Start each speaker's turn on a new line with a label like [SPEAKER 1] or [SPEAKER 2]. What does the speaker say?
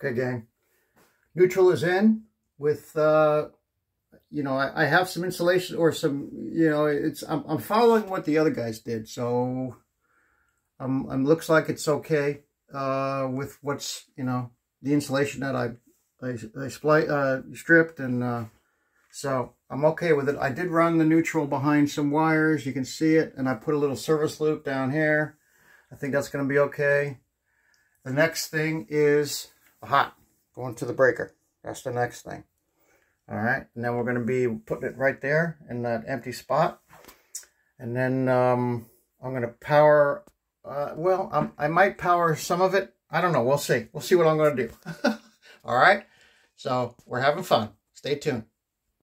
[SPEAKER 1] Okay, gang. Neutral is in with, uh, you know, I, I have some insulation or some, you know, it's, I'm, I'm following what the other guys did. So, um, um, looks like it's okay, uh, with what's, you know, the insulation that I, I, I spli uh, stripped and, uh, so I'm okay with it. I did run the neutral behind some wires. You can see it. And I put a little service loop down here. I think that's going to be okay. The next thing is hot going to the breaker. That's the next thing. All right. And then we're going to be putting it right there in that empty spot. And then um, I'm going to power, uh, well, I'm, I might power some of it. I don't know. We'll see. We'll see what I'm going to do. All right. So we're having fun. Stay tuned.